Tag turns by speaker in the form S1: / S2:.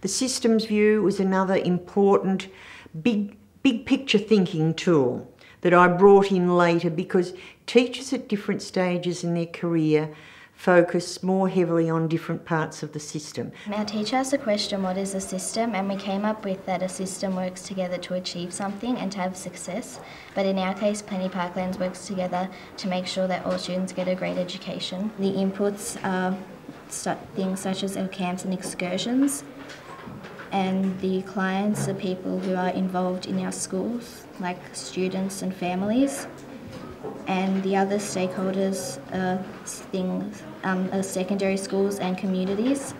S1: The systems view was another important big, big picture thinking tool that I brought in later because teachers at different stages in their career focus more heavily on different parts of the system.
S2: Our teacher asked the question, what is a system? And we came up with that a system works together to achieve something and to have success. But in our case, Plenty Parklands works together to make sure that all students get a great education. The inputs are things such as our camps and excursions. And the clients are people who are involved in our schools, like students and families and the other stakeholders are things, um, are secondary schools and communities.